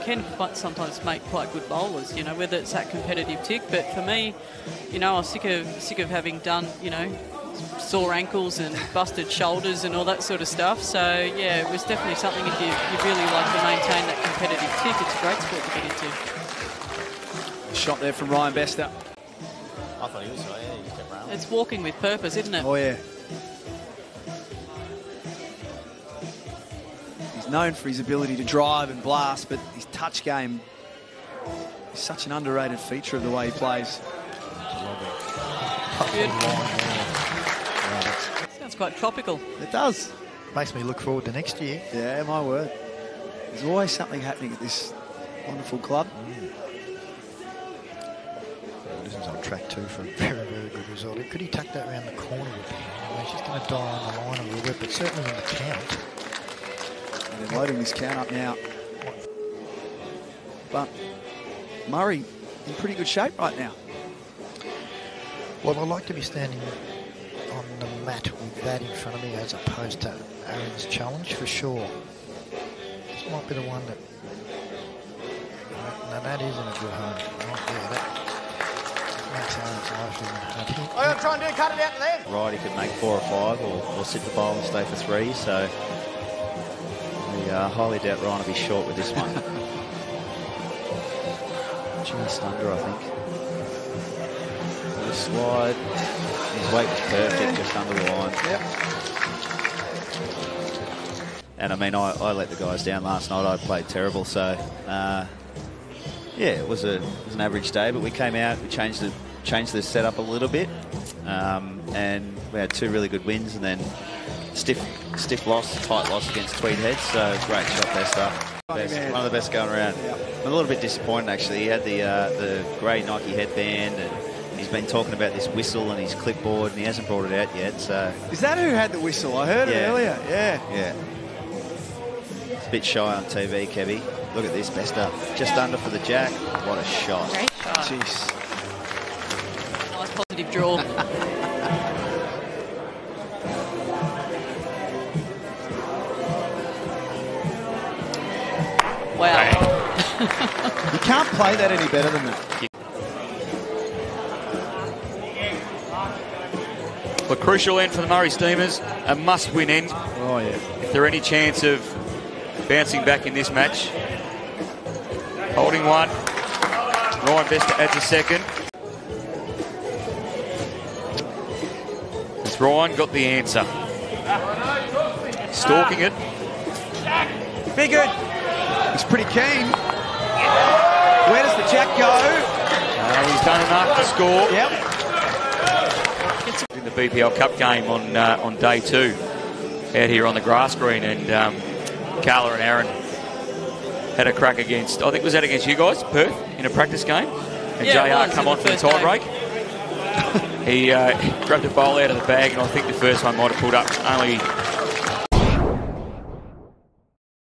can sometimes make quite good bowlers. You know, whether it's that competitive tick. But for me, you know, I was sick of sick of having done you know sore ankles and busted shoulders and all that sort of stuff. So yeah, it was definitely something if you, you really like to maintain that competitive tick, it's a great sport to get into. Shot there from Ryan Bester. I thought he was right, yeah, he kept round. It's walking with purpose, isn't it? Oh yeah. Known for his ability to drive and blast, but his touch game is such an underrated feature of the way he plays. Sounds quite tropical. It does. Makes me look forward to next year. Yeah, my word. There's always something happening at this wonderful club. Mm. This is on track two for a very, very good result. Could he tuck that around the corner with him? He's just going to die on the line a little bit, but certainly on the count. And they're loading this count up now. But Murray in pretty good shape right now. Well, I like to be standing on the mat with that in front of me as opposed to Aaron's challenge for sure. This might be the one that. No, that isn't a good home. Oh, yeah, that makes Aaron's life even hard. I'm trying to do cut it out to them. Right, he could make four or five or, or sit the ball and stay for three. So we uh, highly doubt Ryan will be short with this one. Just under, I think. The slide. His weight was perfect, just under the line. Yep. And I mean, I, I let the guys down last night. I played terrible, so uh, yeah, it was a it was an average day. But we came out, we changed the changed the setup a little bit, um, and we had two really good wins, and then stiff stiff loss, tight loss against Tweed Heads. So great shot there, stuff. Best, one of the best going around. I'm a little bit disappointed actually. He had the uh, the grey Nike headband and. He's been talking about this whistle and his clipboard, and he hasn't brought it out yet. So Is that who had the whistle? I heard it earlier. Yeah. yeah, it's a bit shy on TV, Kevy. Look at this, Bester, just under for the jack. What a shot! Great shot. Jeez. Nice positive draw. You can't play that any better than that. A crucial end for the Murray Steamers, a must-win end. Oh, yeah. If there any chance of bouncing back in this match. Holding one. Ryan Bester adds a second. Has Ryan got the answer? Stalking it. Be good. He's pretty keen. Where does the jack go? Uh, he's done enough to score. Yep. in the BPL Cup game on uh, on day two out here on the grass green, and um, Carla and Aaron had a crack against. I think was that against you guys, Perth, in a practice game, and Yeah, Jr. was come on the for the first tie break. he uh, grabbed a bowl out of the bag, and I think the first one might have pulled up only